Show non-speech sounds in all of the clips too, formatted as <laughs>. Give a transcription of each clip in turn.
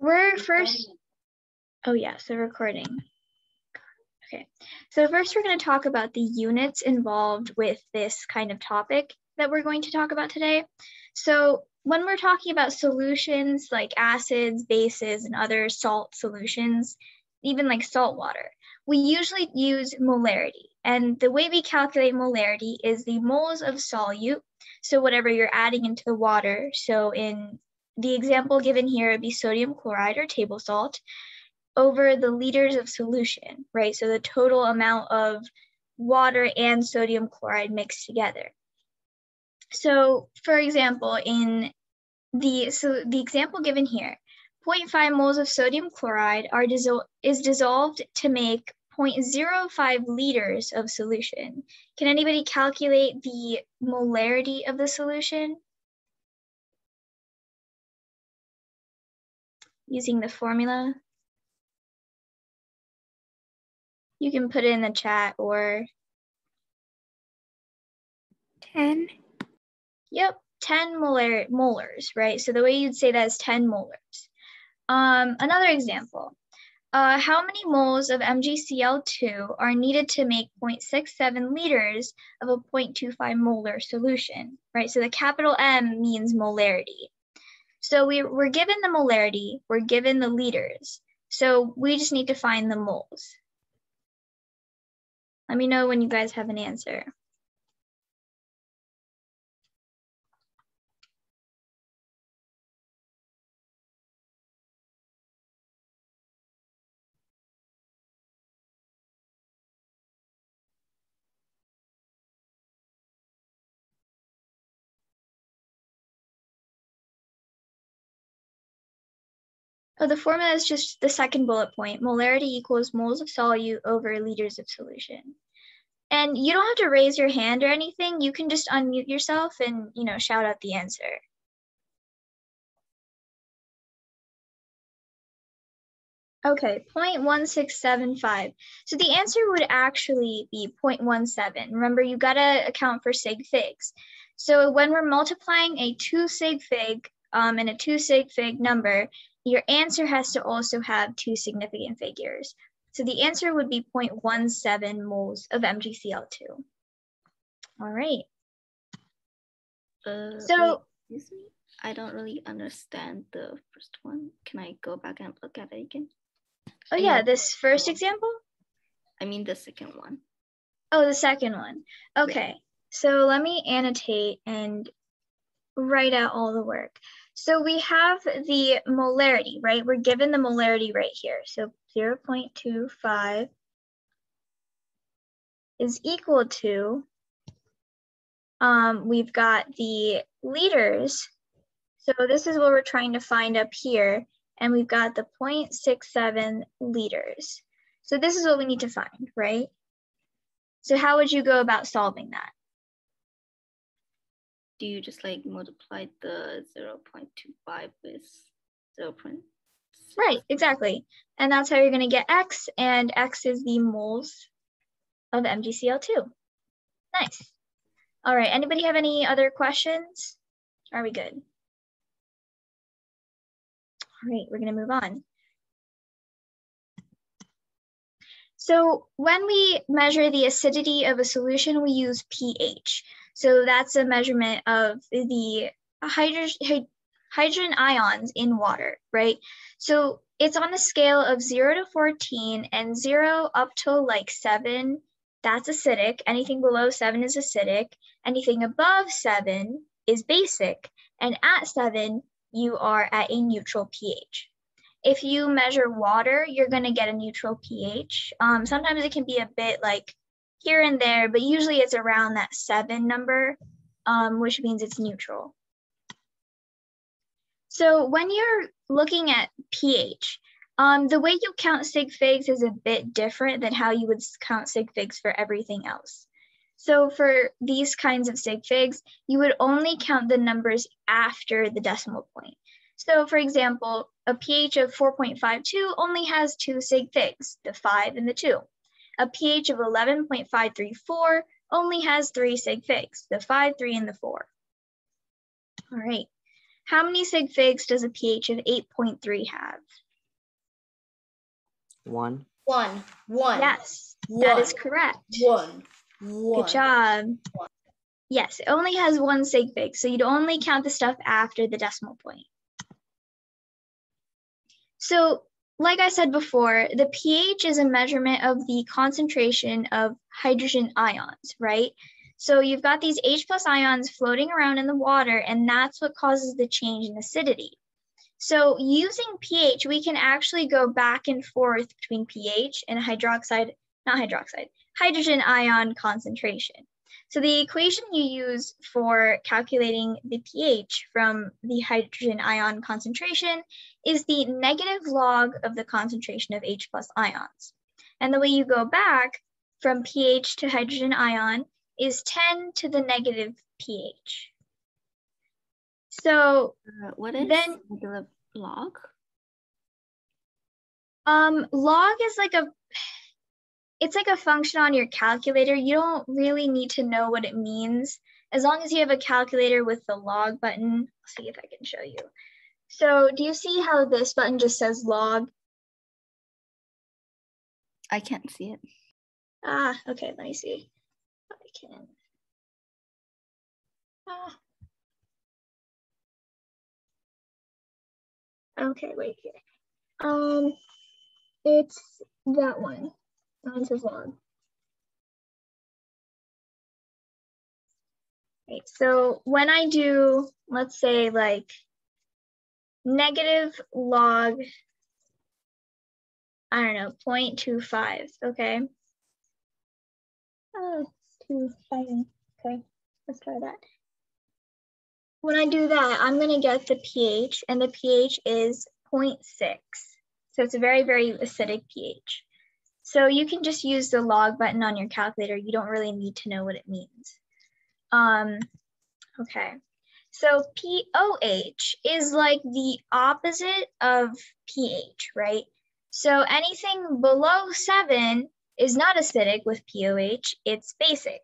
We're first, oh yeah, so recording. Okay, so first we're going to talk about the units involved with this kind of topic that we're going to talk about today. So when we're talking about solutions like acids, bases, and other salt solutions, even like salt water, we usually use molarity. And the way we calculate molarity is the moles of solute, so whatever you're adding into the water. So in the example given here would be sodium chloride or table salt over the liters of solution, right? So the total amount of water and sodium chloride mixed together. So for example, in the, so the example given here, 0.5 moles of sodium chloride are dissol is dissolved to make 0.05 liters of solution. Can anybody calculate the molarity of the solution? Using the formula. You can put it in the chat or 10. Yep, 10 molar, molars, right? So the way you'd say that is 10 molars. Um, another example. Uh, how many moles of MgCl2 are needed to make 0.67 liters of a 0.25 molar solution, right? So the capital M means molarity. So we, we're given the molarity, we're given the liters. So we just need to find the moles. Let me know when you guys have an answer. Oh, the formula is just the second bullet point. Molarity equals moles of solute over liters of solution. And you don't have to raise your hand or anything. You can just unmute yourself and, you know, shout out the answer. Okay, 0.1675. So the answer would actually be 0.17. Remember, you gotta account for sig figs. So when we're multiplying a two sig fig um, and a two sig fig number, your answer has to also have two significant figures. So the answer would be 0.17 moles of MgCl2. All right. Uh, so, wait, excuse me. I don't really understand the first one. Can I go back and look at it again? Oh yeah, this first example? I mean the second one. Oh, the second one. Okay, yeah. so let me annotate and write out all the work. So we have the molarity, right? We're given the molarity right here. So 0 0.25 is equal to, um, we've got the liters. So this is what we're trying to find up here. And we've got the 0.67 liters. So this is what we need to find, right? So how would you go about solving that? Do you just like multiply the 0 0.25 with 0 0.6? Right, exactly. And that's how you're going to get X, and X is the moles of MgCl2. Nice. All right, anybody have any other questions? Are we good? All right, we're going to move on. So when we measure the acidity of a solution, we use pH. So that's a measurement of the hydrogen, ions in water, right? So it's on a scale of zero to 14 and zero up to like seven, that's acidic. Anything below seven is acidic. Anything above seven is basic. And at seven, you are at a neutral pH. If you measure water, you're gonna get a neutral pH. Um, sometimes it can be a bit like here and there, but usually it's around that seven number, um, which means it's neutral. So when you're looking at pH, um, the way you count sig figs is a bit different than how you would count sig figs for everything else. So for these kinds of sig figs, you would only count the numbers after the decimal point. So for example, a pH of 4.52 only has two sig figs, the five and the two a pH of 11.534 only has three sig figs, the 5, 3, and the 4. All right. how many sig figs does a pH of 8.3 have? One. One. One. Yes, One. that is correct. One. One. Good job. Yes, it only has one sig fig, so you'd only count the stuff after the decimal point. So, like I said before, the pH is a measurement of the concentration of hydrogen ions, right? So you've got these H plus ions floating around in the water, and that's what causes the change in acidity. So using pH, we can actually go back and forth between pH and hydroxide, not hydroxide, hydrogen ion concentration. So the equation you use for calculating the pH from the hydrogen ion concentration is the negative log of the concentration of H plus ions. And the way you go back from pH to hydrogen ion is 10 to the negative pH. So Uh, what is Then- negative log? um, log is like a, it's like a function on your calculator. You don't really need to know what it means. As long as you have a calculator with the log button, I'll see if I can show you. So do you see how this button just says log? I can't see it. Ah, okay, let me see. I can. Ah. Okay, wait here. Um, it's that one. One says log. Right, so when I do, let's say like negative log, I don't know, 0.25, okay? Oh, it's too exciting. Okay, let's try that. When I do that, I'm gonna get the pH and the pH is 0.6. So it's a very, very acidic pH. So you can just use the log button on your calculator. You don't really need to know what it means. Um, okay. So POH is like the opposite of pH, right? So anything below seven is not acidic with POH, it's basic,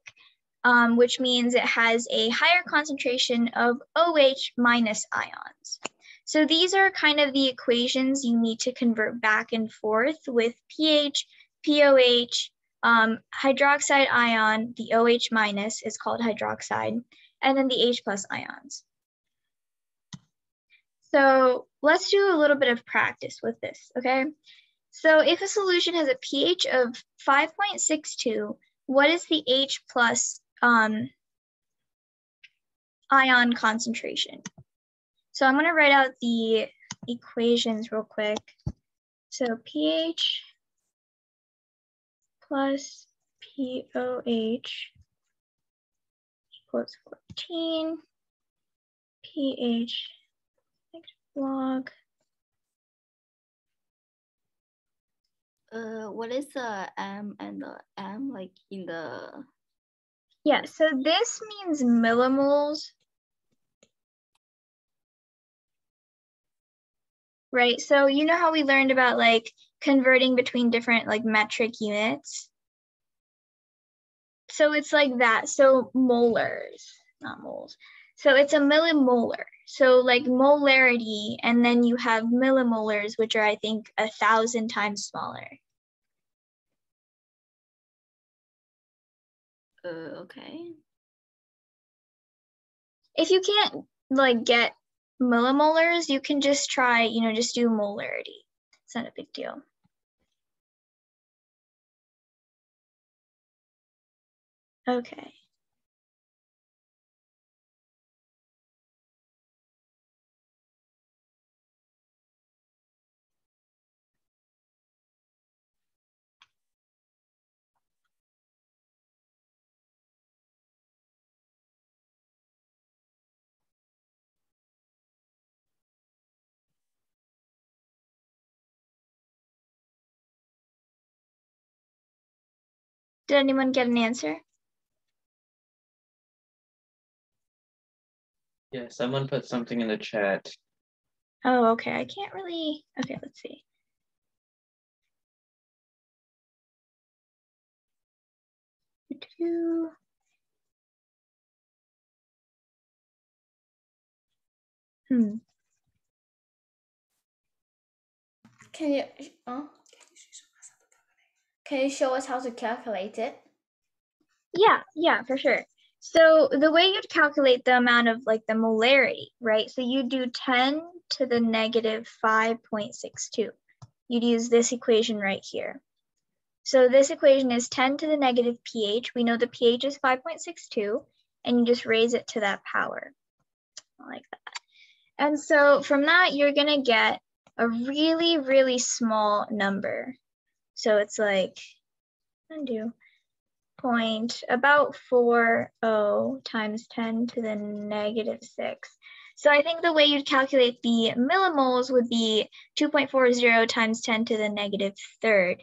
um, which means it has a higher concentration of OH minus ions. So these are kind of the equations you need to convert back and forth with pH, POH, um, hydroxide ion, the OH minus is called hydroxide, and then the H plus ions. So let's do a little bit of practice with this, okay? So if a solution has a pH of 5.62, what is the H plus um, ion concentration? So I'm gonna write out the equations real quick. So pH plus POH equals 14, pH log Uh, what is the M and the M like in the Yeah, so this means millimoles. Right, so you know how we learned about like converting between different like metric units? So it's like that, so molars, not moles. So it's a millimolar, so like molarity, and then you have millimolars, which are I think a thousand times smaller. uh okay. if you can't like get millimolars, you can just try, you know, just do molarity. It's not a big deal. Okay. Did anyone get an answer? Yeah, someone put something in the chat. Oh, okay. I can't really. Okay, let's see. Two. Hmm. Can you? Uh, can you show us how to calculate it? Yeah, yeah, for sure. So the way you'd calculate the amount of like the molarity, right? So you do 10 to the negative 5.62. You'd use this equation right here. So this equation is 10 to the negative pH. We know the pH is 5.62, and you just raise it to that power, like that. And so from that, you're gonna get a really, really small number. So it's like, undo, point about 4, oh, times 10 to the negative 6. So I think the way you'd calculate the millimoles would be 2.40 times 10 to the negative third,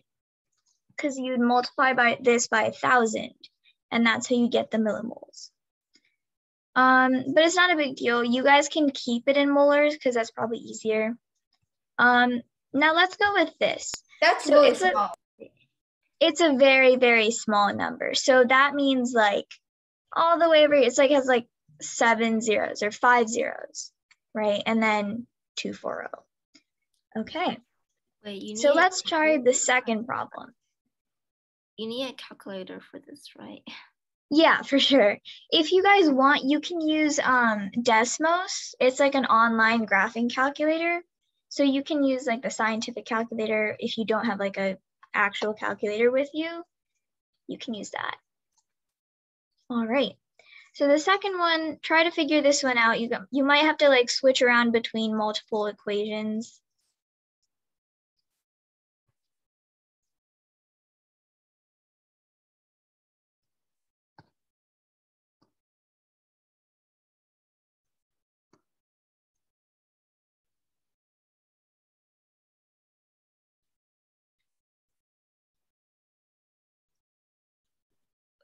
because you'd multiply by this by a thousand, and that's how you get the millimoles. Um, but it's not a big deal. You guys can keep it in molars because that's probably easier. Um, now let's go with this. That's So really small. It's a very, very small number. So that means like all the way over here, it's like has like seven zeros or five zeros, right? And then 240. Okay, Wait, you need. so let's try the second problem. You need a calculator for this, right? Yeah, for sure. If you guys want, you can use um, Desmos. It's like an online graphing calculator. So you can use like the scientific calculator if you don't have like a actual calculator with you. You can use that. All right. So the second one, try to figure this one out. You you might have to like switch around between multiple equations.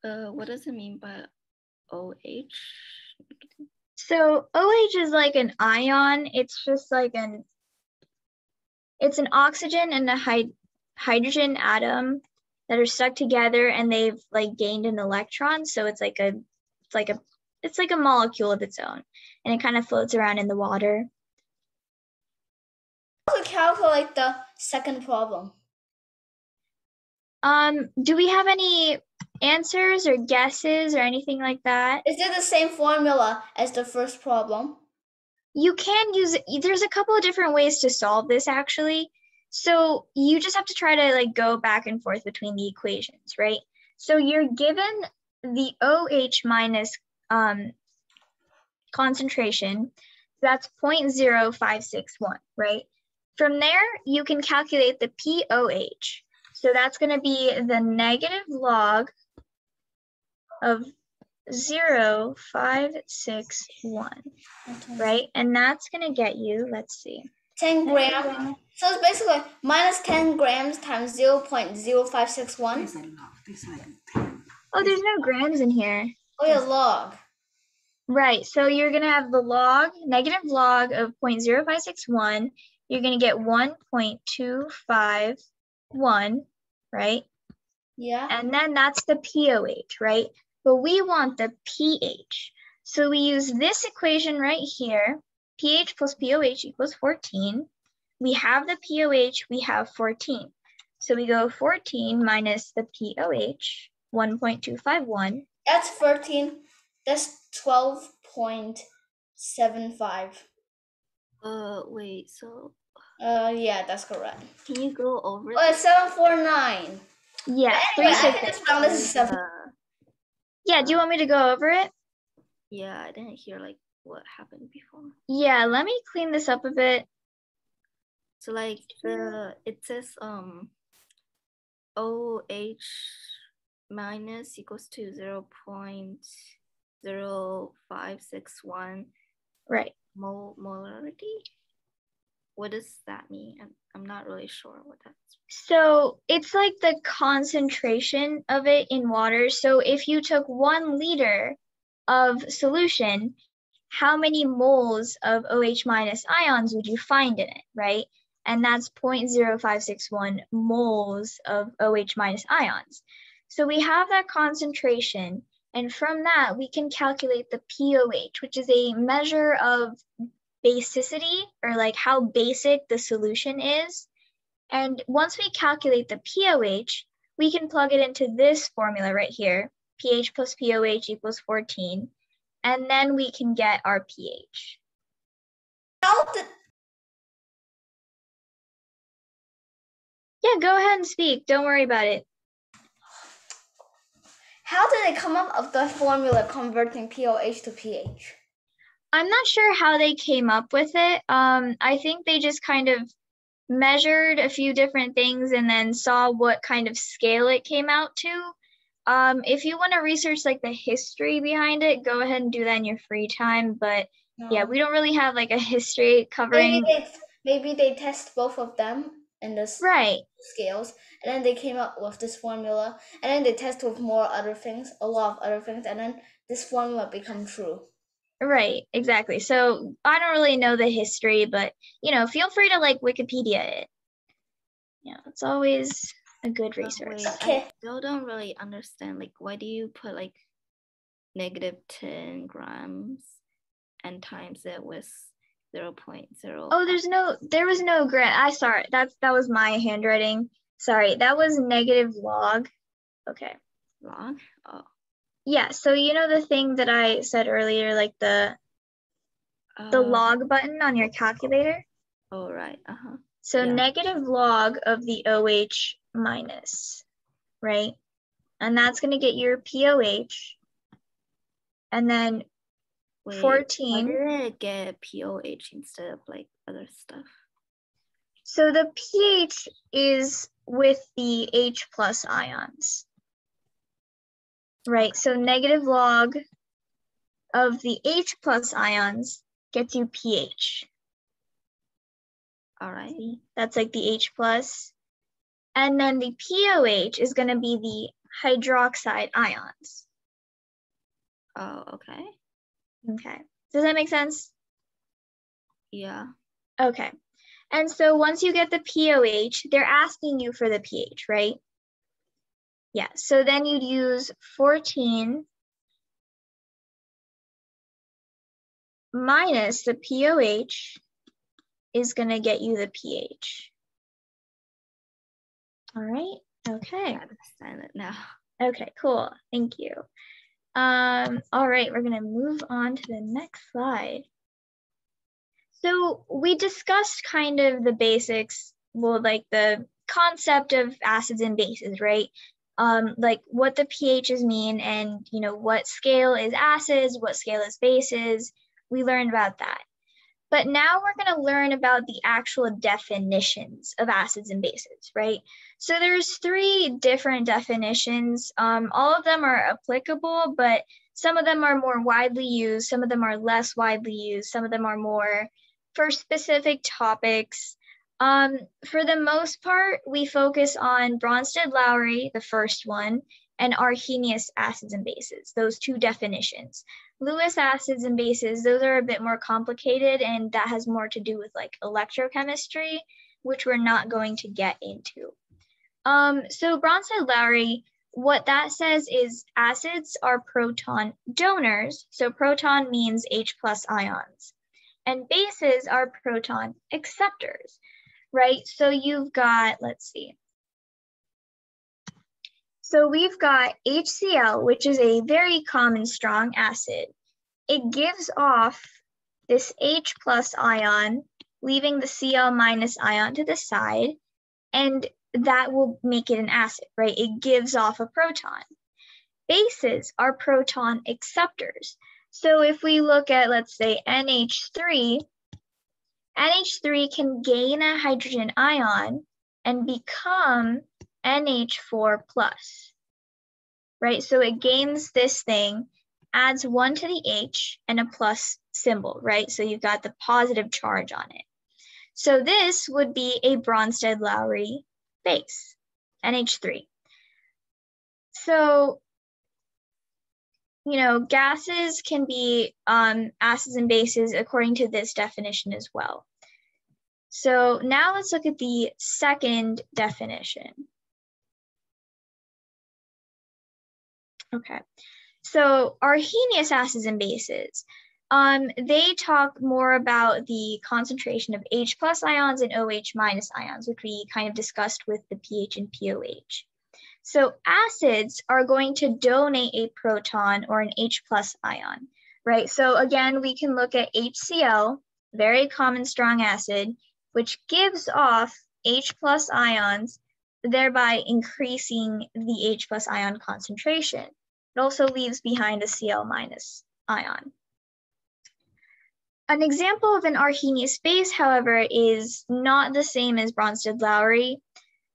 Uh, what does it mean by OH? So OH is like an ion. It's just like an it's an oxygen and a hy- hydrogen atom that are stuck together and they've like gained an electron. So it's like a it's like a it's like a molecule of its own and it kind of floats around in the water. How to calculate the second problem? Um, do we have any answers or guesses or anything like that? Is it the same formula as the first problem? You can use there's a couple of different ways to solve this actually. So you just have to try to like go back and forth between the equations, right? So you're given the OH minus um, concentration, that's 0.0561, right? From there, you can calculate the POH. So that's going to be the negative log of 0.561 right? And that's gonna get you, let's see. 10 grams. So it's basically minus 10 grams times 0 0.0561. Oh, there's no grams in here. Oh, yeah, log. Right, so you're gonna have the log, negative log of 0.0561. You're gonna get 1.251, right? Yeah. And then that's the POH, right? But we want the pH. So we use this equation right here. pH plus POH equals 14. We have the POH, we have 14. So we go 14 minus the POH, 1.251. That's 14. That's 12.75. Uh, wait. So Uh, yeah, that's correct. can you go over? Oh, it's 749. Yeah, Anyway, I 360. can just round this seven. Uh, Yeah, do you want me to go over it? yeah, I didn't hear like what happened before. Yeah, let me clean this up a bit. So like the it says um OH minus equals to zero point zero five six one Right. mol molarity. What does that mean? I'm, not really sure what that's. So it's like the concentration of it in water. So if you took one liter of solution, how many moles of OH minus ions would you find in it, right? And that's 0.0561 moles of OH minus ions. So we have that concentration, and from that we can calculate the POH, which is a measure of basicity or like how basic the solution is. And once we calculate the pOH, we can plug it into this formula right here, pH plus pOH equals 14, and then we can get our pH. Yeah, go ahead and speak. Don't worry about it. how did they come up with the formula converting pOH to pH? I'm not sure how they came up with it. Um, I think they just kind of measured a few different things and then saw what kind of scale it came out to. Um, if you want to research like the history behind it, go ahead and do that in your free time. But yeah, we don't really have like a history maybe covering. they maybe they test both of them in this Right. scales, and then they came up with this formula, and then they test with more other things, a lot of other things, and then this formula become true. Right, exactly. So I don't really know the history, but you know, feel free to like Wikipedia it. Yeah, it's always a good resource. Wait, Okay. I still don't really understand. Like, why do you put like negative 10 grams and times it with 0 0.0? Oh, there's no, there was no grant. I sorry, that's that was my handwriting. Sorry, that was negative log. Okay. log? Oh, Yeah, so you know the thing that I said earlier, like the the oh, log button on your calculator. Oh, right. Uh huh. So Yeah. negative log of the OH minus, right? And that's going to get your POH. And then Wait, 14. Why did it get POH instead of like other stuff? So the pH is with the H plus ions. Right, so negative log of the H plus ions gets you pH. All right. That's like the H plus. And then the POH is going to be the hydroxide ions. Oh, okay. Okay. Does that make sense? Yeah. Okay. And so once you get the pOH, they're asking you for the pH, right? Yeah. So then you'd use 14 minus the pOH is going to get you the pH. All right. Okay. Understand it now. Okay, cool. Thank you. Um, all right, we're gonna move on to the next slide. So we discussed kind of the basics, well, like the concept of acids and bases, right? Um, like what the pHs mean and you know what scale is acids, what scale is bases. We learned about that. But now we're going to learn about the actual definitions of acids and bases, right? So there's three different definitions. Um, all of them are applicable, but some of them are more widely used, some of them are less widely used, some of them are more for specific topics. Um, for the most part, we focus on Bronsted-Lowry, the first one, and Arrhenius acids and bases, those two definitions. Lewis acids and bases, those are a bit more complicated, and that has more to do with like electrochemistry, which we're not going to get into. Um, so Bronsted-Lowry, what that says is acids are proton donors. So proton means H plus ions. And bases are proton acceptors, right? So you've got, let's see. So we've got HCl, which is a very common strong acid. It gives off this H plus ion, leaving the Cl minus ion to the side, and that will make it an acid, right? It gives off a proton. Bases are proton acceptors. So if we look at, let's say, NH3, NH3 can gain a hydrogen ion and become NH4 plus, right? So it gains this thing, adds one to the H and a plus symbol, right? So you've got the positive charge on it. So this would be a Bronsted-Lowry base, NH3. So, you know, gases can be um, acids and bases according to this definition as well. So now let's look at the second definition. Okay, so Arrhenius acids and bases. Um, they talk more about the concentration of H plus ions and OH minus ions, which we kind of discussed with the pH and POH. So acids are going to donate a proton or an H plus ion, right? So again, we can look at HCl, very common strong acid, which gives off H plus ions, thereby increasing the H plus ion concentration. It also leaves behind a Cl minus ion. An example of an Arrhenius base, however, is not the same as Bronsted-Lowry.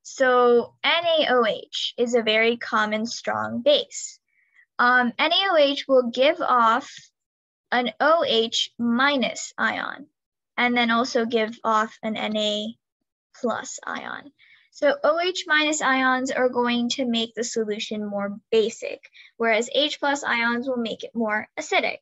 So NaOH is a very common strong base. Um, NaOH will give off an OH minus ion and then also give off an Na plus ion. So OH minus ions are going to make the solution more basic, whereas H plus ions will make it more acidic.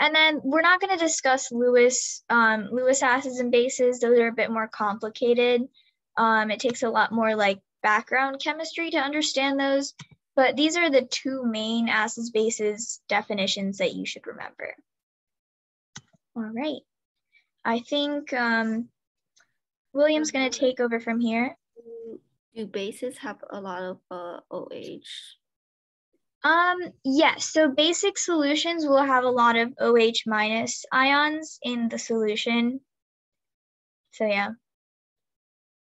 And then we're not going to discuss Lewis, um, Lewis acids and bases. Those are a bit more complicated. Um, it takes a lot more like background chemistry to understand those. But these are the two main acids bases definitions that you should remember. All right. I think um, William's going to take over from here. Do bases have a lot of uh, OH? Um, yes, so basic solutions will have a lot of OH minus ions in the solution. So yeah.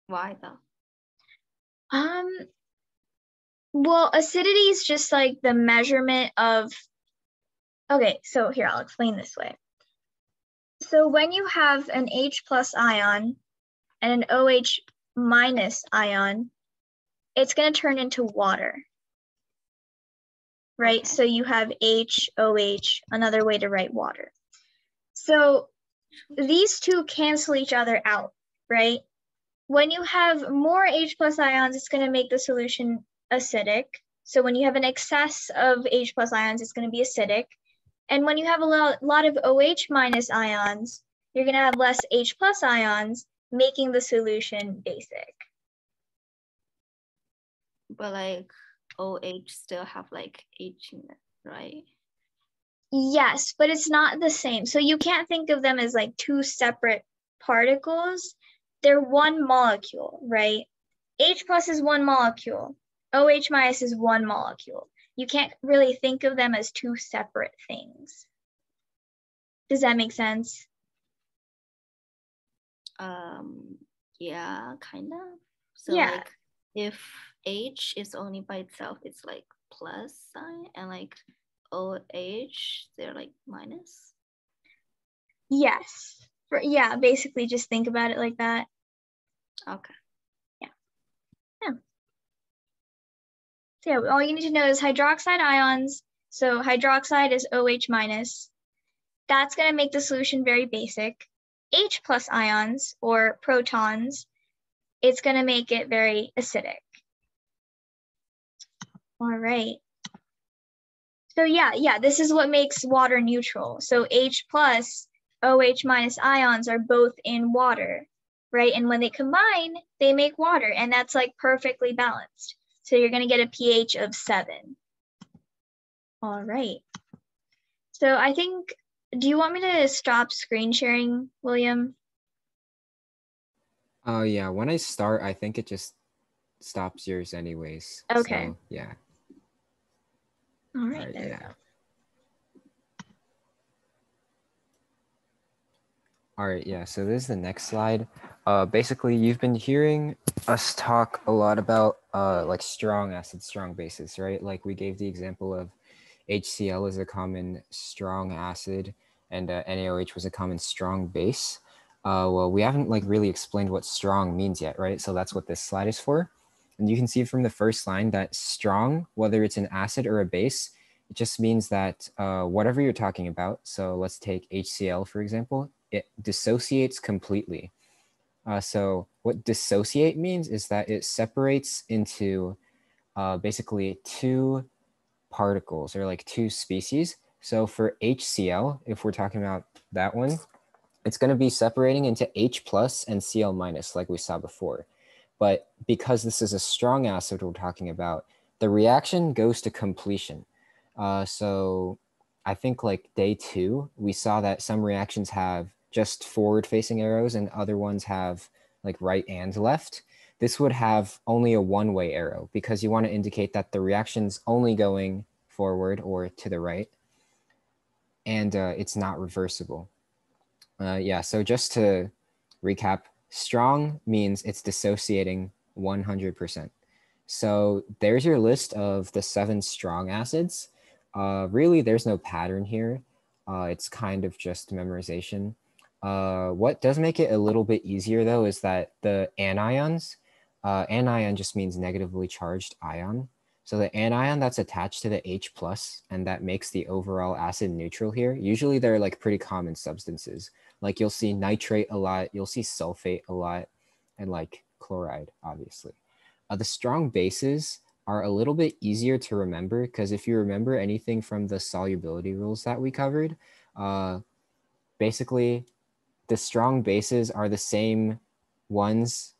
Why though? Um, well, acidity is just like the measurement of, okay, so here, I'll explain this way. So when you have an H plus ion and an OH minus ion, it's gonna turn into water right? So you have HOH, another way to write water. So these two cancel each other out, right? When you have more H plus ions, it's going to make the solution acidic. So when you have an excess of H plus ions, it's going to be acidic. And when you have a lot, of OH minus ions, you're going to have less H plus ions, making the solution basic. But like OH still have like H in it, right? Yes, but it's not the same. So you can't think of them as like two separate particles. They're one molecule, right? H plus is one molecule. OH minus is one molecule. You can't really think of them as two separate things. Does that make sense? Um, yeah, kind of. So Yeah. like if H is only by itself, it's like plus sign, and like OH, they're like minus. Yes. Yeah, basically just think about it like that. Okay. Yeah. Yeah. So yeah, all you need to know is hydroxide ions. So hydroxide is OH minus. That's going to make the solution very basic. H plus ions or protons, it's going to make it very acidic. All right. So yeah, yeah, this is what makes water neutral. So H plus OH minus ions are both in water, right? And when they combine, they make water, and that's like perfectly balanced. So you're going to get a pH of seven. All right. So I think, do you want me to stop screen sharing, William? Oh yeah, when I start, I think it just stops yours anyways. Okay. So, yeah. All All right. right, then. yeah. All right, yeah. So this is the next slide. Uh, basically, you've been hearing us talk a lot about uh, like strong acids, strong bases, right? Like we gave the example of HCl is a common strong acid, and uh, NaOH was a common strong base. Uh, well, we haven't like really explained what strong means yet, right? So that's what this slide is for. And you can see from the first line that strong, whether it's an acid or a base, it just means that uh, whatever you're talking about, so let's take HCl for example, it dissociates completely. Uh, so what dissociate means is that it separates into uh, basically two particles or like two species. So for HCl, if we're talking about that one, it's going to be separating into H plus and Cl minus like we saw before. But because this is a strong acid we're talking about, the reaction goes to completion. Uh, so I think like day two, we saw that some reactions have just forward facing arrows and other ones have like right and left. This would have only a one way arrow because you want to indicate that the reaction's only going forward or to the right and uh, it's not reversible. Uh, yeah, so just to recap, strong means it's dissociating 100%. So there's your list of the seven strong acids. Uh, really, there's no pattern here. Uh, it's kind of just memorization. Uh, what does make it a little bit easier though is that the anions, uh, anion just means negatively charged ion. So the anion that's attached to the H plus and that makes the overall acid neutral here, usually they're like pretty common substances. Like you'll see nitrate a lot, you'll see sulfate a lot, and like chloride, obviously. Uh, the strong bases are a little bit easier to remember because if you remember anything from the solubility rules that we covered, uh, basically the strong bases are the same ones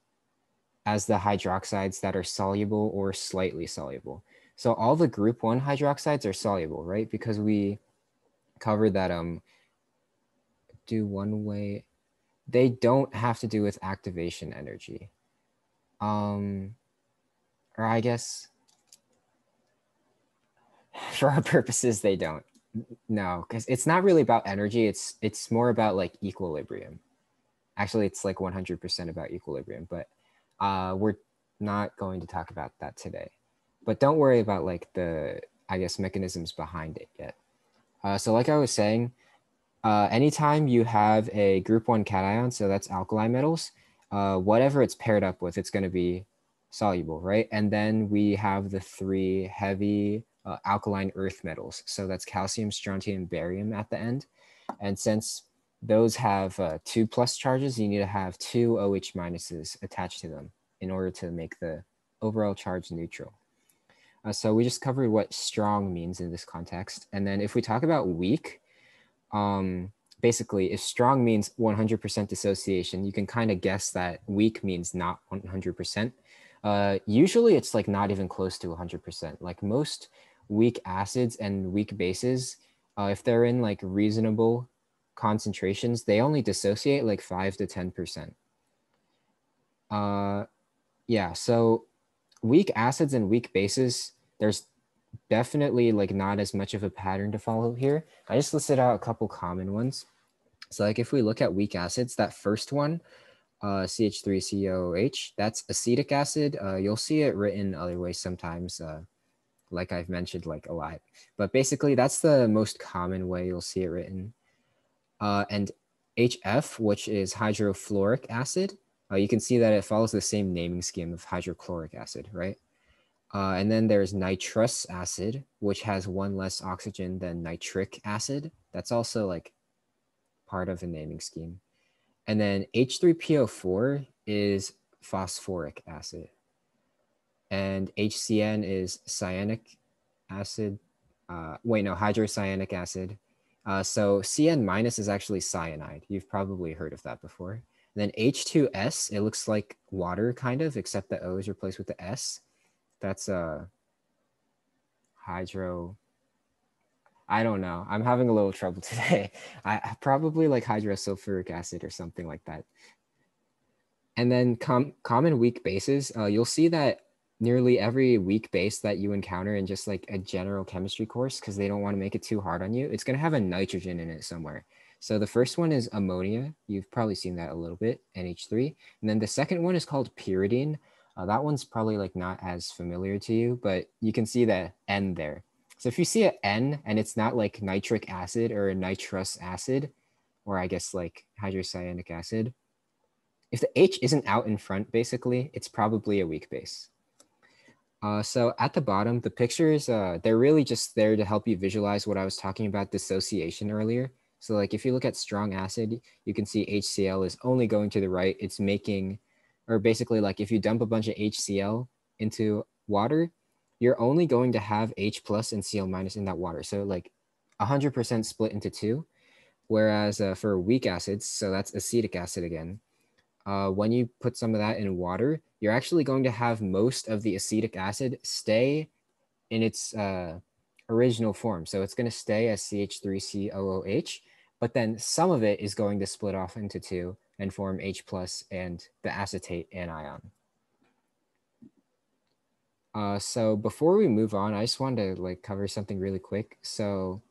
as the hydroxides that are soluble or slightly soluble. So all the group one hydroxides are soluble, right? Because we covered that um do one way they don't have to do with activation energy. Um or I guess <laughs> for our purposes they don't. No, because it's not really about energy. It's it's more about like equilibrium. Actually, it's like 100% about equilibrium, but uh, we're not going to talk about that today. But don't worry about like the, I guess, mechanisms behind it yet. Uh, so like I was saying, uh, anytime you have a group one cation, so that's alkali metals, uh, whatever it's paired up with, it's going to be soluble, right? And then we have the three heavy uh, alkaline earth metals. So that's calcium, strontium, barium at the end. And since those have uh, two plus charges, you need to have two OH minuses attached to them in order to make the overall charge neutral. Uh, so we just covered what strong means in this context. And then if we talk about weak, um, basically if strong means 100% dissociation, you can kind of guess that weak means not 100%. Uh, usually it's like not even close to 100%. Like most weak acids and weak bases, uh, if they're in like reasonable concentrations, they only dissociate like 5 to 10%. Uh, yeah, so weak acids and weak bases, there's definitely like not as much of a pattern to follow here. I just listed out a couple common ones. So like if we look at weak acids, that first one, uh, CH3COOH, that's acetic acid. Uh, you'll see it written other ways sometimes, uh, like I've mentioned like a lot. But basically that's the most common way you'll see it written. Uh, and HF, which is hydrofluoric acid, uh, you can see that it follows the same naming scheme of hydrochloric acid, right? Uh, and then there's nitrous acid, which has one less oxygen than nitric acid. That's also like part of the naming scheme. And then H3PO4 is phosphoric acid. And HCN is cyanic acid. Uh, wait, no, hydrocyanic acid. Uh, so CN minus is actually cyanide. You've probably heard of that before. And then H2S, it looks like water kind of, except the O is replaced with the S. That's a uh, hydro. I don't know. I'm having a little trouble <laughs> today. I probably like hydrosulfuric acid or something like that. And then com common weak bases, uh, you'll see that nearly every weak base that you encounter in just like a general chemistry course, because they don't want to make it too hard on you, it's going to have a nitrogen in it somewhere. So the first one is ammonia. You've probably seen that a little bit, NH3. And then the second one is called pyridine. Uh, that one's probably like not as familiar to you, but you can see the N there. So if you see an N and it's not like nitric acid or nitrous acid, or I guess like hydrocyanic acid, if the H isn't out in front, basically, it's probably a weak base. Uh, so at the bottom, the pictures, uh, they're really just there to help you visualize what I was talking about dissociation earlier. So like if you look at strong acid, you can see HCl is only going to the right. It's making, or basically like if you dump a bunch of HCl into water, you're only going to have H plus and Cl minus in that water. So like 100% split into two. Whereas uh, for weak acids, so that's acetic acid again, uh, when you put some of that in water, you're actually going to have most of the acetic acid stay in its uh, original form. So it's going to stay as CH3COOH, but then some of it is going to split off into two and form H plus and the acetate anion. Uh, so before we move on, I just wanted to like cover something really quick. So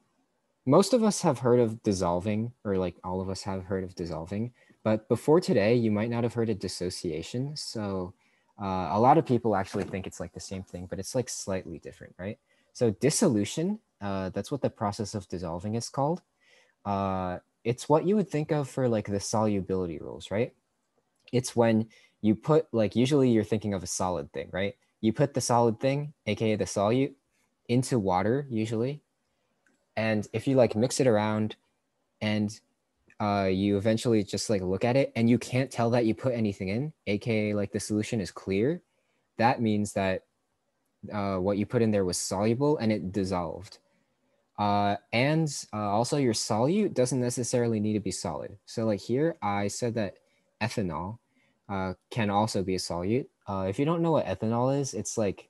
most of us have heard of dissolving, or like all of us have heard of dissolving, but before today, you might not have heard of dissociation. So uh, a lot of people actually think it's like the same thing, but it's like slightly different, right? So dissolution, uh, that's what the process of dissolving is called. Uh, it's what you would think of for like the solubility rules, right? It's when you put like, usually you're thinking of a solid thing, right? You put the solid thing, AKA the solute into water usually. And if you like mix it around and uh, you eventually just like look at it and you can't tell that you put anything in, aka like the solution is clear, that means that uh, what you put in there was soluble and it dissolved. Uh, and uh, also your solute doesn't necessarily need to be solid. So like here, I said that ethanol uh, can also be a solute. Uh, if you don't know what ethanol is, it's like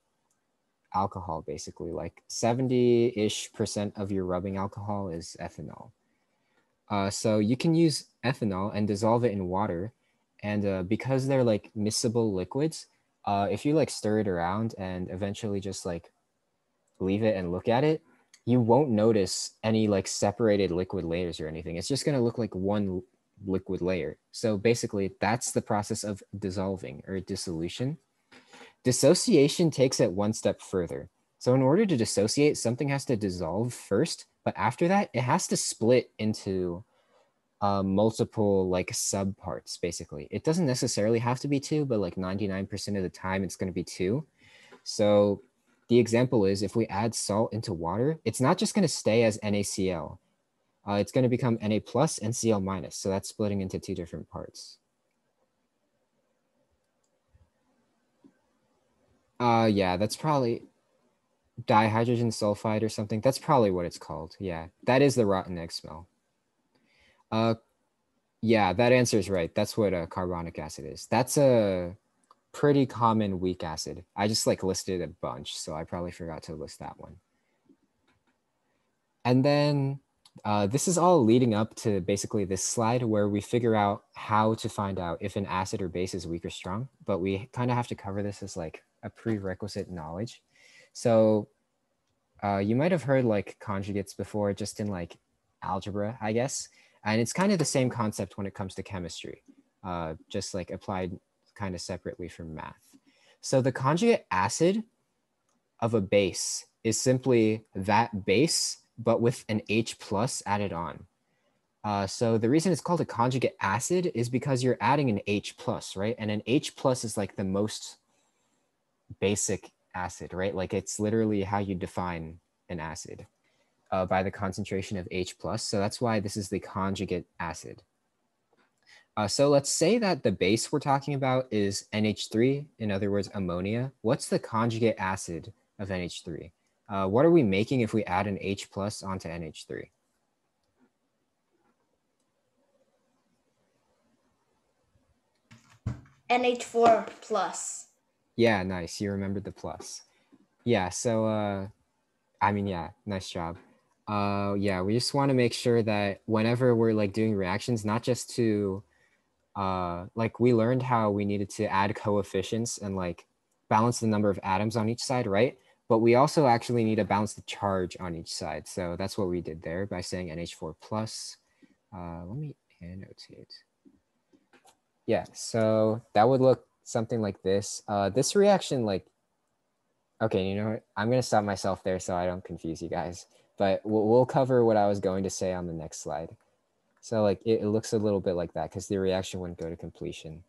alcohol basically, like 70-ish percent of your rubbing alcohol is ethanol. Uh, so you can use ethanol and dissolve it in water. And uh, because they're like miscible liquids, uh, if you like stir it around and eventually just like leave it and look at it, you won't notice any like separated liquid layers or anything. It's just gonna look like one liquid layer. So basically that's the process of dissolving or dissolution. Dissociation takes it one step further. So in order to dissociate, something has to dissolve first but after that, it has to split into uh, multiple like subparts, basically. It doesn't necessarily have to be two, but like 99% of the time it's going to be two. So the example is if we add salt into water, it's not just going to stay as NaCl. Uh, it's going to become Na plus and Cl minus. So that's splitting into two different parts. Uh, yeah, that's probably dihydrogen sulfide or something. That's probably what it's called. Yeah, that is the rotten egg smell. Uh, yeah, that answer is right. That's what a carbonic acid is. That's a pretty common weak acid. I just like listed a bunch, so I probably forgot to list that one. And then uh, this is all leading up to basically this slide where we figure out how to find out if an acid or base is weak or strong, but we kind of have to cover this as like a prerequisite knowledge. So uh, you might have heard like conjugates before, just in like algebra, I guess. And it's kind of the same concept when it comes to chemistry, uh, just like applied kind of separately from math. So the conjugate acid of a base is simply that base, but with an H plus added on. Uh, so the reason it's called a conjugate acid is because you're adding an H plus, right? And an H plus is like the most basic acid, right? Like it's literally how you define an acid uh, by the concentration of H plus. So that's why this is the conjugate acid. Uh, so let's say that the base we're talking about is NH3, in other words, ammonia. What's the conjugate acid of NH3? Uh, what are we making if we add an H plus onto NH3? NH4 plus. Yeah, nice. You remembered the plus. Yeah, so uh I mean, yeah, nice job. Uh yeah, we just want to make sure that whenever we're like doing reactions, not just to uh like we learned how we needed to add coefficients and like balance the number of atoms on each side, right? But we also actually need to balance the charge on each side. So that's what we did there by saying NH4 plus. Uh, let me annotate. Yeah, so that would look something like this. Uh, this reaction, like, okay, you know what? I'm going to stop myself there so I don't confuse you guys. But we'll, we'll cover what I was going to say on the next slide. So like it, it looks a little bit like that because the reaction wouldn't go to completion.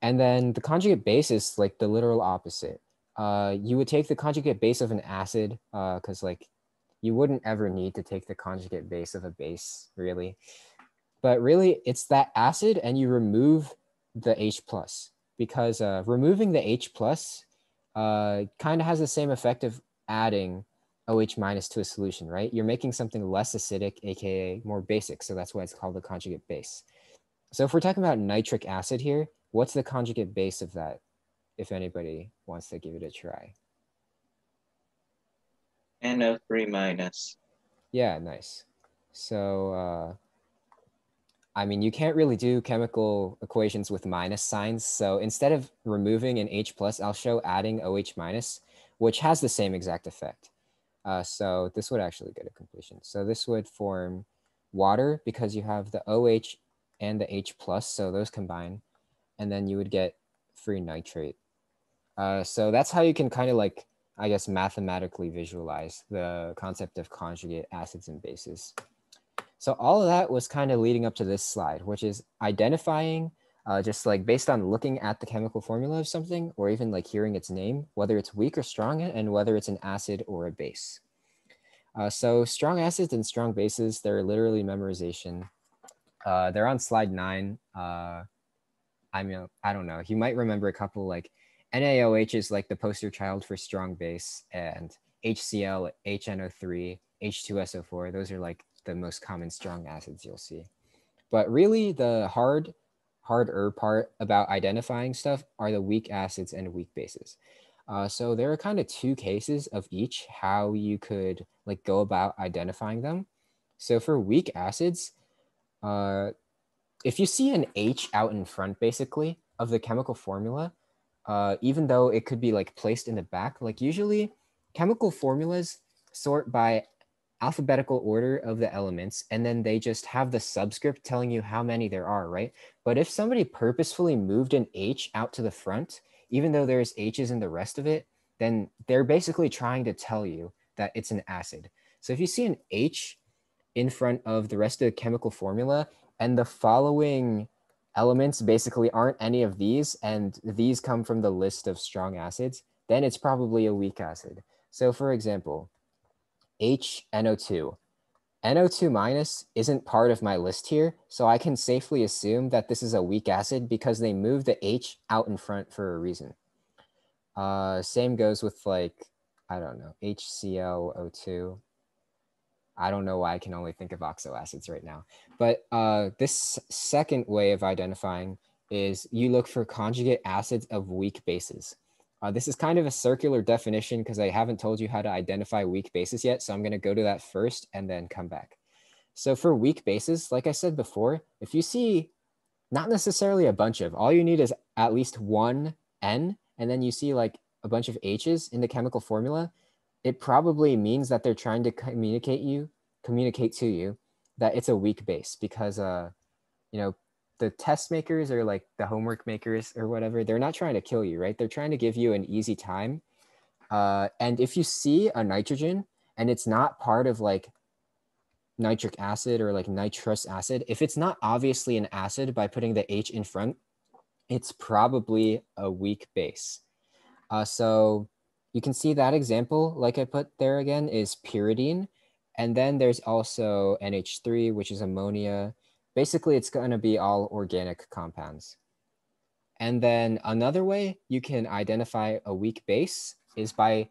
And then the conjugate base is like the literal opposite. Uh, you would take the conjugate base of an acid because uh, like you wouldn't ever need to take the conjugate base of a base really. But really it's that acid and you remove the H plus because uh, removing the H plus uh, kind of has the same effect of adding OH minus to a solution, right? You're making something less acidic, AKA more basic. So that's why it's called the conjugate base. So if we're talking about nitric acid here, what's the conjugate base of that? If anybody wants to give it a try. NO3 minus. Yeah, nice. So, uh, I mean, you can't really do chemical equations with minus signs. So instead of removing an H plus, I'll show adding OH minus, which has the same exact effect. Uh, so this would actually get a completion. So this would form water because you have the OH and the H plus, so those combine, and then you would get free nitrate. Uh, so that's how you can kind of like, I guess, mathematically visualize the concept of conjugate acids and bases. So all of that was kind of leading up to this slide, which is identifying uh, just like based on looking at the chemical formula of something or even like hearing its name, whether it's weak or strong and whether it's an acid or a base. Uh, so strong acids and strong bases, they're literally memorization. Uh, they're on slide nine. Uh, I mean, I don't know. You might remember a couple like NaOH is like the poster child for strong base and HCl, HNO3, H2SO4. Those are like the most common strong acids you'll see. But really the hard, harder part about identifying stuff are the weak acids and weak bases. Uh, so there are kind of two cases of each how you could like go about identifying them. So for weak acids, uh, if you see an H out in front basically of the chemical formula, uh, even though it could be like placed in the back, like usually chemical formulas sort by alphabetical order of the elements and then they just have the subscript telling you how many there are, right? But if somebody purposefully moved an H out to the front, even though there's H's in the rest of it, then they're basically trying to tell you that it's an acid. So if you see an H in front of the rest of the chemical formula and the following elements basically aren't any of these and these come from the list of strong acids, then it's probably a weak acid. So for example, HNO2. NO2 minus isn't part of my list here, so I can safely assume that this is a weak acid because they moved the H out in front for a reason. Uh, same goes with like, I don't know, HClO2. I don't know why I can only think of oxo acids right now. But uh, this second way of identifying is you look for conjugate acids of weak bases. Uh, this is kind of a circular definition because I haven't told you how to identify weak bases yet. So I'm going to go to that first and then come back. So for weak bases, like I said before, if you see not necessarily a bunch of, all you need is at least one N, and then you see like a bunch of H's in the chemical formula, it probably means that they're trying to communicate you, communicate to you that it's a weak base because, uh, you know, the test makers or like the homework makers or whatever, they're not trying to kill you, right? They're trying to give you an easy time. Uh, and if you see a nitrogen and it's not part of like nitric acid or like nitrous acid, if it's not obviously an acid by putting the H in front, it's probably a weak base. Uh, so you can see that example, like I put there again, is pyridine. And then there's also NH3, which is ammonia basically it's going to be all organic compounds. And then another way you can identify a weak base is by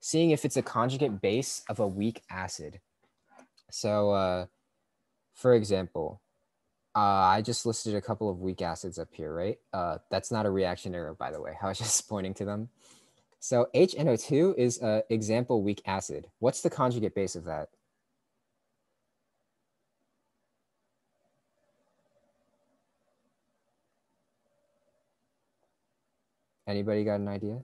seeing if it's a conjugate base of a weak acid. So uh, for example, uh, I just listed a couple of weak acids up here, right? Uh, that's not a reaction arrow, by the way. <laughs> I was just pointing to them. So HNO2 is an example weak acid. What's the conjugate base of that? Anybody got an idea?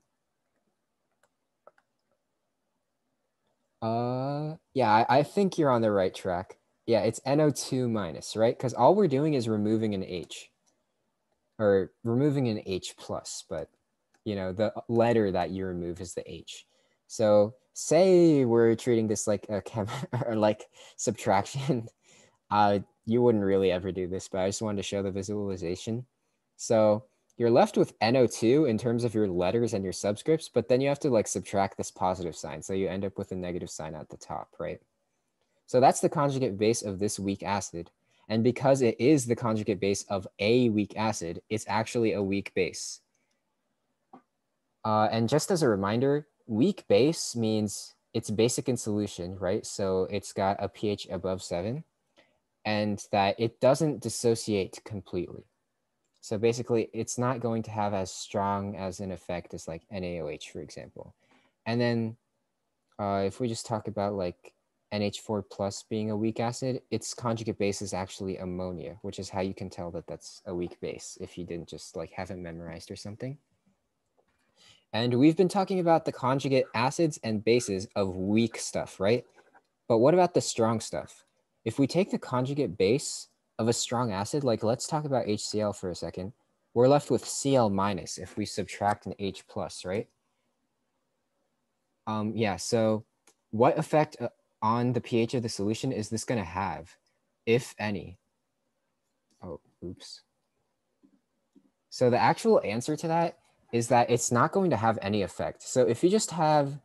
Uh, yeah, I, I think you're on the right track. Yeah, it's NO2 minus, right? Because all we're doing is removing an H or removing an H plus, but you know, the letter that you remove is the H. So say we're treating this like a chem <laughs> or like subtraction. <laughs> Uh, you wouldn't really ever do this, but I just wanted to show the visualization. So you're left with NO2 in terms of your letters and your subscripts, but then you have to like subtract this positive sign. So you end up with a negative sign at the top, right? So that's the conjugate base of this weak acid. And because it is the conjugate base of a weak acid, it's actually a weak base. Uh, and just as a reminder, weak base means it's basic in solution, right? So it's got a pH above seven and that it doesn't dissociate completely. So basically, it's not going to have as strong as an effect as like NaOH, for example. And then uh, if we just talk about like NH4 plus being a weak acid, its conjugate base is actually ammonia, which is how you can tell that that's a weak base if you didn't just like have it memorized or something. And we've been talking about the conjugate acids and bases of weak stuff, right? But what about the strong stuff? If we take the conjugate base of a strong acid, like let's talk about HCl for a second, we're left with Cl minus if we subtract an H plus, right? Um, yeah, so what effect uh, on the pH of the solution is this going to have, if any? Oh, oops. So the actual answer to that is that it's not going to have any effect. So if you just have,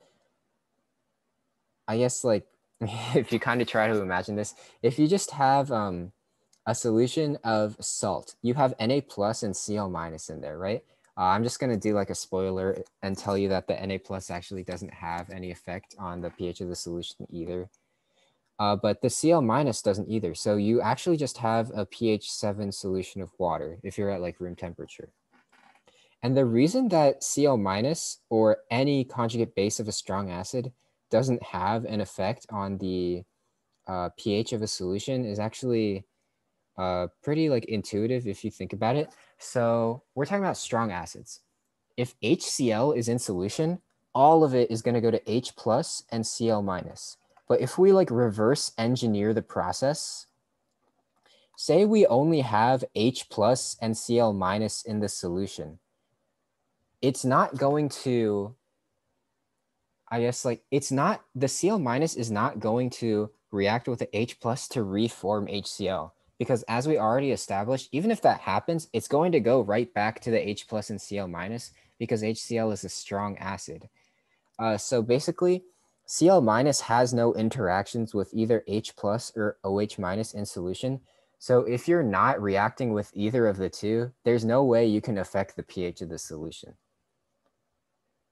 I guess like, <laughs> if you kind of try to imagine this, if you just have um, a solution of salt, you have Na plus and Cl minus in there, right? Uh, I'm just gonna do like a spoiler and tell you that the Na plus actually doesn't have any effect on the pH of the solution either. Uh, but the Cl minus doesn't either. So you actually just have a pH 7 solution of water if you're at like room temperature. And the reason that Cl minus or any conjugate base of a strong acid doesn't have an effect on the uh, pH of a solution is actually uh, pretty like intuitive if you think about it. So we're talking about strong acids. If HCl is in solution, all of it is going to go to H plus and Cl minus. But if we like reverse engineer the process, say we only have H plus and Cl minus in the solution, it's not going to, I guess like it's not, the Cl minus is not going to react with the H plus to reform HCl because as we already established, even if that happens, it's going to go right back to the H plus and Cl minus because HCl is a strong acid. Uh, so basically, Cl minus has no interactions with either H plus or OH minus in solution. So if you're not reacting with either of the two, there's no way you can affect the pH of the solution.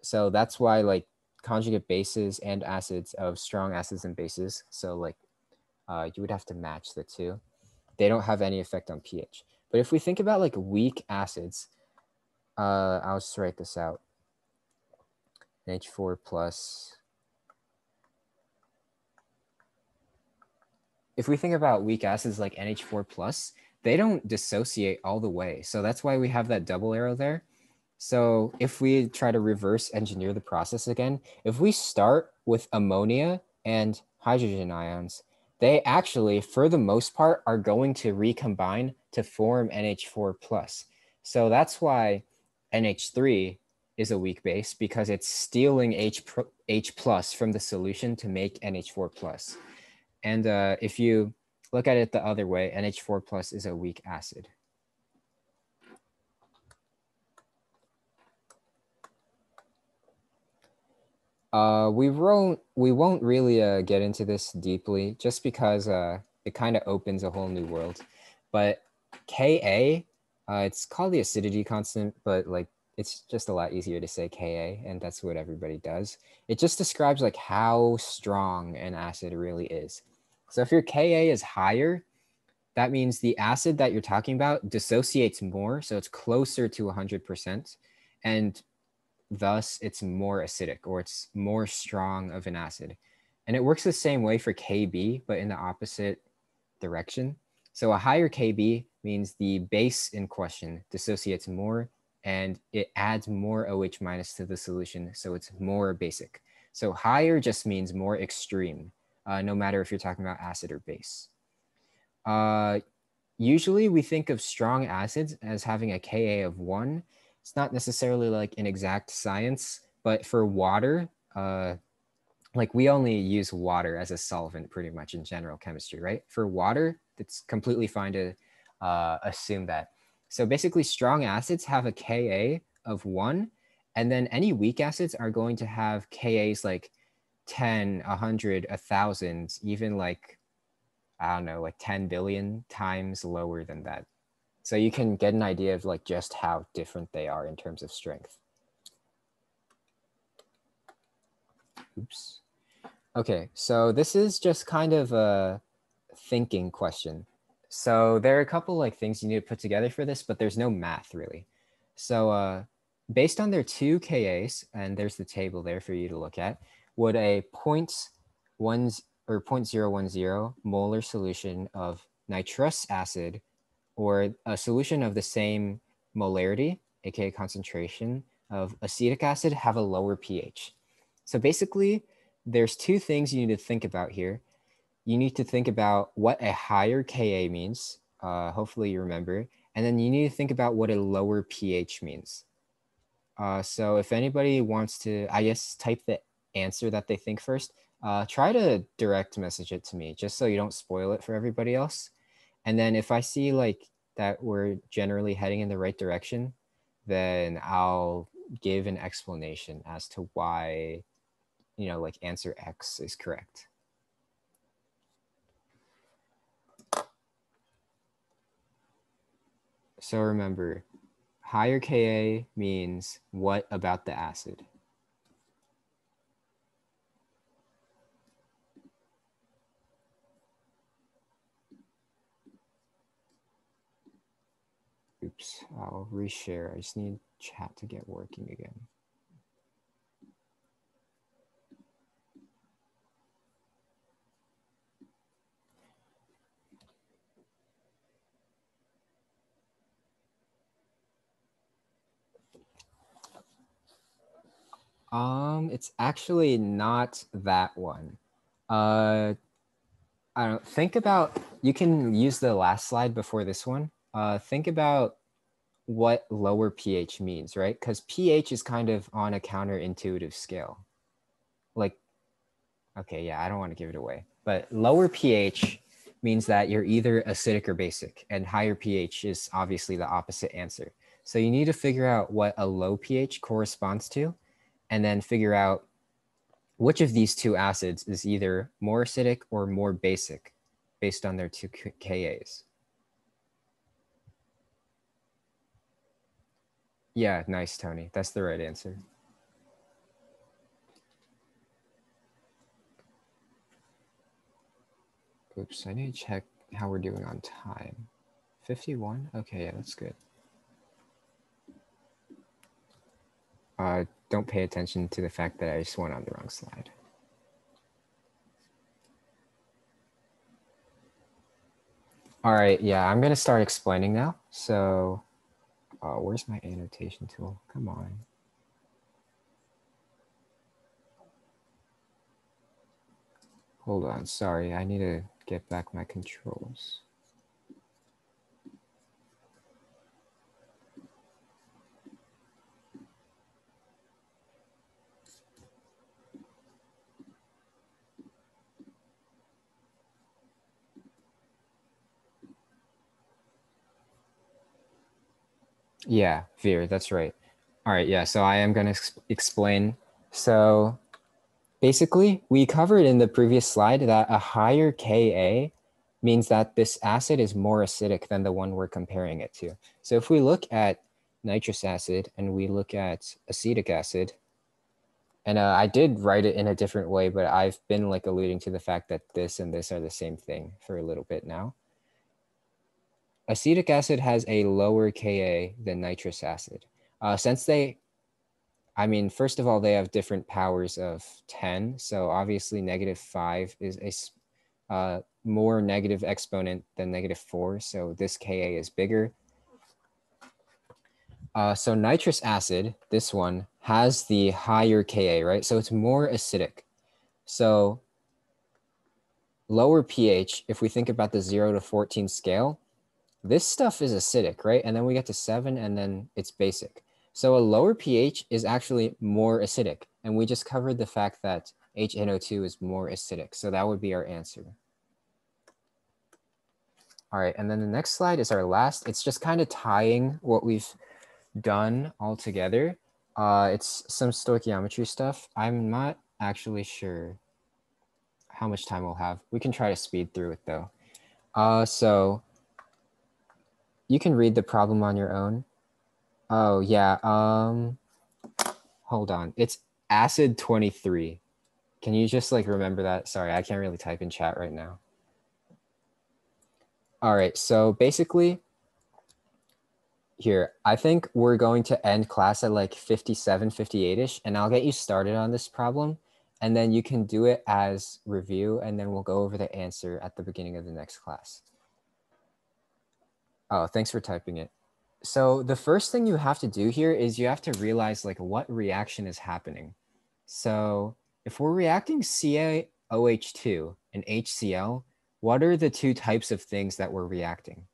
So that's why like conjugate bases and acids of strong acids and bases. So like uh, you would have to match the two they don't have any effect on pH. But if we think about like weak acids, uh, I'll just write this out. H4 plus. If we think about weak acids like NH4 plus, they don't dissociate all the way. So that's why we have that double arrow there. So if we try to reverse engineer the process again, if we start with ammonia and hydrogen ions, they actually, for the most part, are going to recombine to form NH4 plus. So that's why NH3 is a weak base because it's stealing H, H plus from the solution to make NH4 plus. And uh, if you look at it the other way, NH4 plus is a weak acid. Uh, we won't we won't really uh, get into this deeply, just because uh, it kind of opens a whole new world. But Ka, uh, it's called the acidity constant, but like it's just a lot easier to say Ka, and that's what everybody does. It just describes like how strong an acid really is. So if your Ka is higher, that means the acid that you're talking about dissociates more, so it's closer to 100%. And Thus, it's more acidic or it's more strong of an acid. And it works the same way for Kb, but in the opposite direction. So a higher Kb means the base in question dissociates more and it adds more OH minus to the solution. So it's more basic. So higher just means more extreme, uh, no matter if you're talking about acid or base. Uh, usually we think of strong acids as having a Ka of one it's not necessarily like an exact science, but for water, uh, like we only use water as a solvent pretty much in general chemistry, right? For water, it's completely fine to uh, assume that. So basically strong acids have a Ka of one, and then any weak acids are going to have Kas like 10, 100, 1,000, even like, I don't know, like 10 billion times lower than that. So you can get an idea of like just how different they are in terms of strength. Oops. Okay, so this is just kind of a thinking question. So there are a couple like things you need to put together for this, but there's no math really. So uh, based on their two KAs, and there's the table there for you to look at, would a point one or 0.010 molar solution of nitrous acid or a solution of the same molarity, aka concentration of acetic acid have a lower pH. So basically, there's two things you need to think about here. You need to think about what a higher Ka means. Uh, hopefully you remember. And then you need to think about what a lower pH means. Uh, so if anybody wants to, I guess, type the answer that they think first, uh, try to direct message it to me just so you don't spoil it for everybody else. And then if I see like that we're generally heading in the right direction, then I'll give an explanation as to why, you know, like answer X is correct. So remember, higher Ka means what about the acid? Oops, I'll reshare. I just need chat to get working again. Um, it's actually not that one. Uh, I don't think about. You can use the last slide before this one. Uh, think about what lower pH means, right? Because pH is kind of on a counterintuitive scale. Like, okay, yeah, I don't want to give it away, but lower pH means that you're either acidic or basic, and higher pH is obviously the opposite answer. So you need to figure out what a low pH corresponds to, and then figure out which of these two acids is either more acidic or more basic based on their two Kas. Yeah, nice, Tony. That's the right answer. Oops, I need to check how we're doing on time. 51? Okay, yeah, that's good. Uh, don't pay attention to the fact that I just went on the wrong slide. All right, yeah, I'm gonna start explaining now. So uh, where's my annotation tool? Come on. Hold on, sorry, I need to get back my controls. Yeah, Veer, that's right. All right, yeah, so I am going to ex explain. So basically, we covered in the previous slide that a higher Ka means that this acid is more acidic than the one we're comparing it to. So if we look at nitrous acid and we look at acetic acid, and uh, I did write it in a different way, but I've been like alluding to the fact that this and this are the same thing for a little bit now. Acetic acid has a lower Ka than nitrous acid. Uh, since they, I mean, first of all, they have different powers of 10. So obviously negative five is a uh, more negative exponent than negative four. So this Ka is bigger. Uh, so nitrous acid, this one, has the higher Ka, right? So it's more acidic. So lower pH, if we think about the 0 to 14 scale, this stuff is acidic, right? And then we get to seven and then it's basic. So a lower pH is actually more acidic. And we just covered the fact that HNO2 is more acidic. So that would be our answer. All right, and then the next slide is our last. It's just kind of tying what we've done all together. Uh, it's some stoichiometry stuff. I'm not actually sure how much time we'll have. We can try to speed through it though. Uh, so you can read the problem on your own. Oh yeah. Um, hold on. It's acid 23. Can you just like remember that? Sorry, I can't really type in chat right now. All right. So basically here, I think we're going to end class at like 57, 58-ish, and I'll get you started on this problem. and then you can do it as review, and then we'll go over the answer at the beginning of the next class. Oh, thanks for typing it. So the first thing you have to do here is you have to realize like what reaction is happening. So if we're reacting CaOH2 and HCl, what are the two types of things that we're reacting?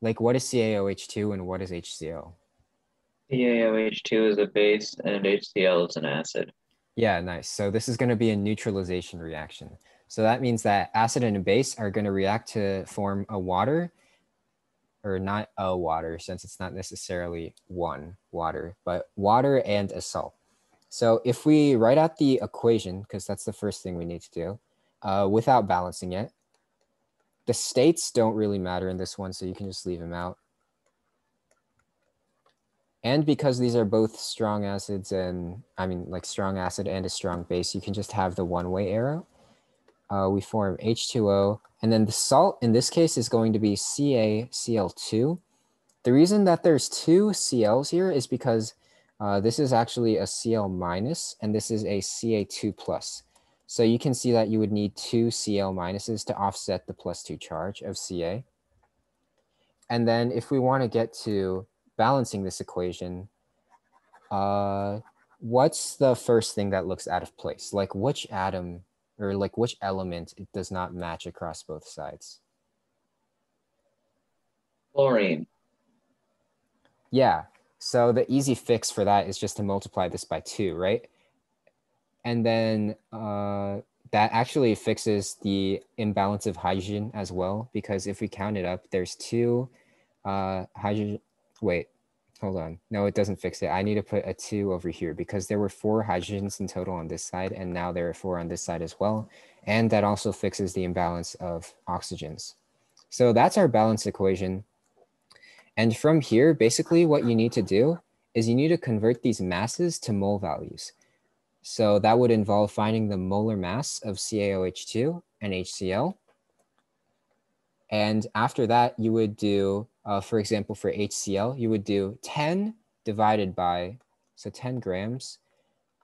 Like what is CaOH2 and what is HCl? CaOH2 is a base and HCl is an acid. Yeah, nice. So this is going to be a neutralization reaction. So that means that acid and a base are going to react to form a water or not a water since it's not necessarily one water, but water and a salt. So if we write out the equation, because that's the first thing we need to do, uh, without balancing it, the states don't really matter in this one, so you can just leave them out. And because these are both strong acids and I mean like strong acid and a strong base, you can just have the one-way arrow. Uh, we form H2O and then the salt in this case is going to be CaCl2. The reason that there's two Cls here is because uh, this is actually a Cl minus and this is a Ca2 plus. So you can see that you would need two Cl minuses to offset the plus two charge of Ca. And then if we want to get to balancing this equation, uh, what's the first thing that looks out of place? Like which atom or like which element it does not match across both sides? Chlorine. Yeah. So the easy fix for that is just to multiply this by two, right? And then uh, that actually fixes the imbalance of hydrogen as well, because if we count it up, there's two uh, hydrogen, wait, hold on. No, it doesn't fix it. I need to put a two over here because there were four hydrogens in total on this side, and now there are four on this side as well. And that also fixes the imbalance of oxygens. So that's our balance equation. And from here, basically what you need to do is you need to convert these masses to mole values. So that would involve finding the molar mass of CaOH2 and HCl. And after that, you would do uh, for example, for HCl, you would do 10 divided by, so 10 grams.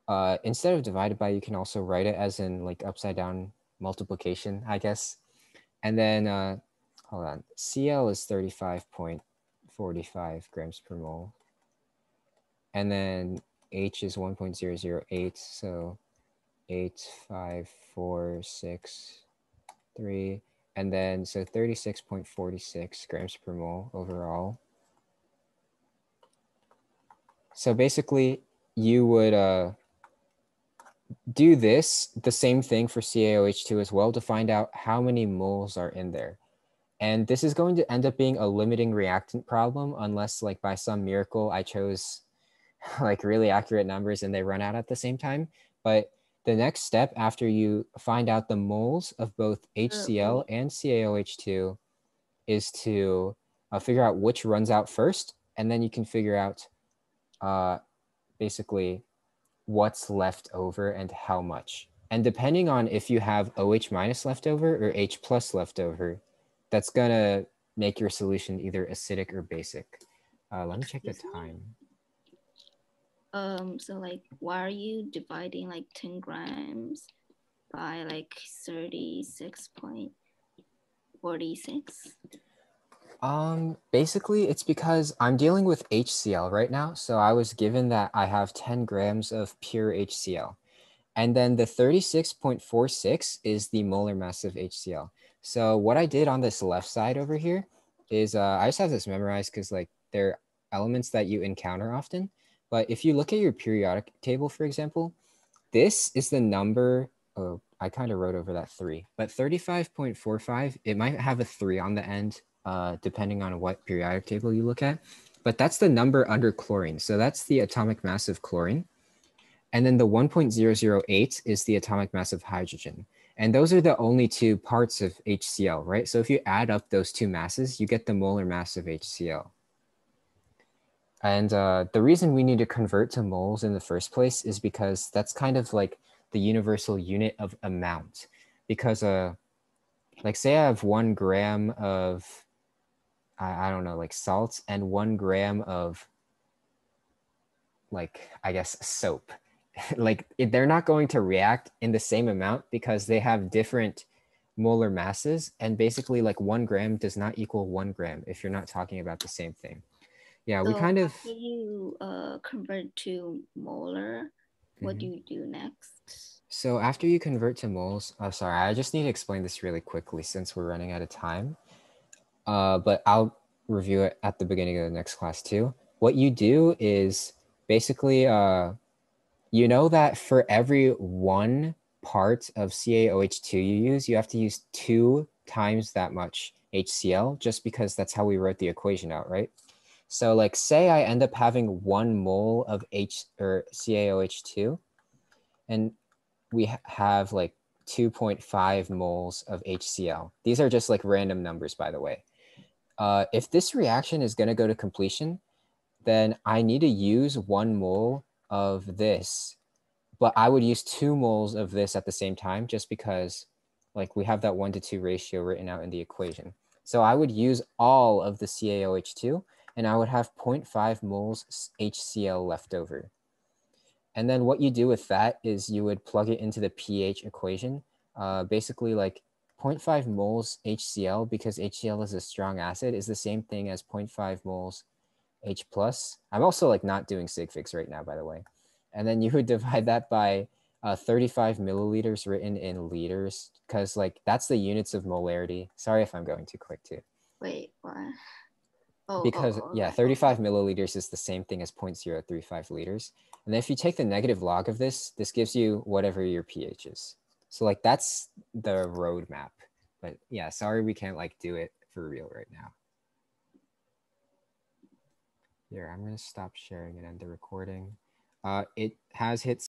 Uh, instead of divided by, you can also write it as in like upside down multiplication, I guess. And then, uh, hold on, Cl is 35.45 grams per mole. And then H is 1.008, so 8, 5, 4, 6, 3, and then so 36.46 grams per mole overall. So basically you would uh, do this, the same thing for CaOH2 as well to find out how many moles are in there. And this is going to end up being a limiting reactant problem unless like by some miracle I chose <laughs> like really accurate numbers and they run out at the same time. But the next step after you find out the moles of both HCl and CaOH2 is to uh, figure out which runs out first, and then you can figure out uh, basically what's left over and how much. And depending on if you have OH minus left over or H plus left over, that's gonna make your solution either acidic or basic. Uh, let me check the time um so like why are you dividing like 10 grams by like 36.46 um basically it's because i'm dealing with hcl right now. So i was given that i have 10 grams of pure hcl and then the 36.46 is the molar mass of hcl so what i did on this left side over here is uh, i just have this memorized because like they're elements that you encounter often but if you look at your periodic table, for example, this is the number. Oh, I kind of wrote over that three, but 35.45, it might have a three on the end, uh, depending on what periodic table you look at. But that's the number under chlorine. So that's the atomic mass of chlorine. And then the 1.008 is the atomic mass of hydrogen. And those are the only two parts of HCl, right? So if you add up those two masses, you get the molar mass of HCl. And uh, the reason we need to convert to moles in the first place is because that's kind of like the universal unit of amount. Because, uh, like, say I have one gram of, I, I don't know, like salt and one gram of, like, I guess soap. <laughs> like they're not going to react in the same amount because they have different molar masses and basically like one gram does not equal one gram if you're not talking about the same thing yeah we kind of you uh, convert to molar, what do you do next? So after you convert to moles, oh sorry, I just need to explain this really quickly since we're running out of time. Uh, but I'll review it at the beginning of the next class too. What you do is basically, uh, you know that for every one part of CaOH2 you use, you have to use two times that much HCl just because that's how we wrote the equation out, right? So like say I end up having one mole of H or CaOH2 and we ha- have like 2.5 moles of HCl. These are just like random numbers, by the way. Uh, if this reaction is going to go to completion, then I need to use one mole of this, but I would use two moles of this at the same time just because like we have that one to two ratio written out in the equation. So I would use all of the CaOH2 and I would have 0.5 moles HCl left over. And then what you do with that is you would plug it into the pH equation. Uh, basically, like 0.5 moles HCl, because HCl is a strong acid, is the same thing as 0.5 moles H plus. I'm also like not doing sig figs right now, by the way. And then you would <laughs> divide that by uh, 35 milliliters written in liters, because like that's the units of molarity. Sorry if I'm going too quick too Wait, what? Oh, because oh, yeah okay. 35 milliliters is the same thing as 0.035 liters and then if you take the negative log of this this gives you whatever your ph is. So like that's the roadmap but yeah sorry we can't like do it for real right now. Here i'm going to stop sharing and end the recording. Uh it has hit